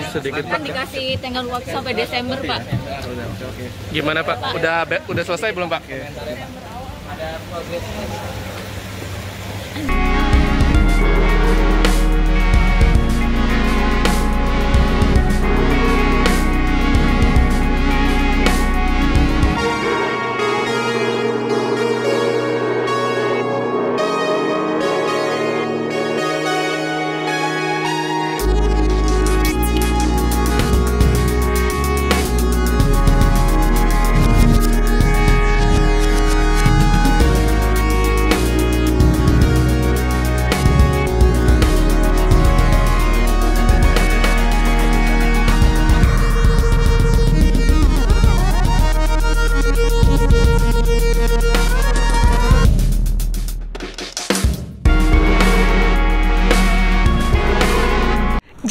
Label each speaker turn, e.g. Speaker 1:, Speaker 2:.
Speaker 1: sedikit
Speaker 2: Kan dikasih tenggang waktu sampai Desember, Pak.
Speaker 1: Gimana Pak? Udah udah selesai belum Pak?